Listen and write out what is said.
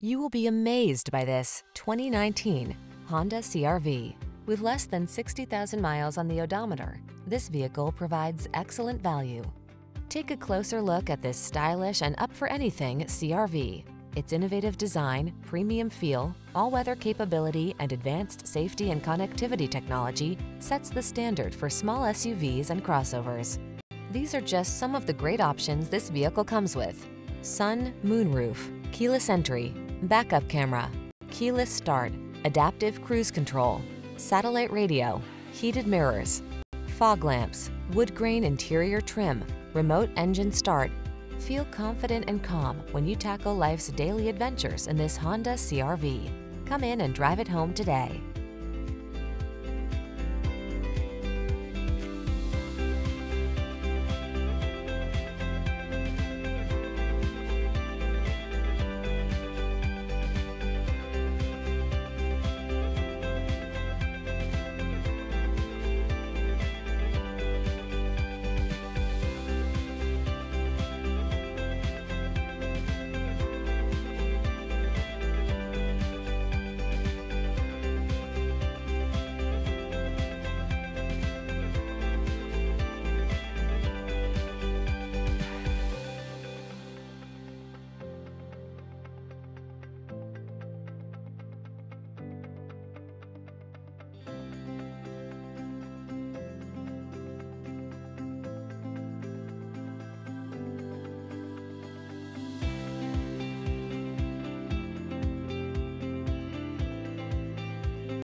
You will be amazed by this 2019 Honda CRV. With less than 60,000 miles on the odometer, this vehicle provides excellent value. Take a closer look at this stylish and up-for-anything CRV. Its innovative design, premium feel, all-weather capability, and advanced safety and connectivity technology sets the standard for small SUVs and crossovers. These are just some of the great options this vehicle comes with. Sun, moonroof, keyless entry, backup camera, keyless start, adaptive cruise control, satellite radio, heated mirrors, fog lamps, wood grain interior trim, remote engine start. Feel confident and calm when you tackle life's daily adventures in this Honda CRV. Come in and drive it home today.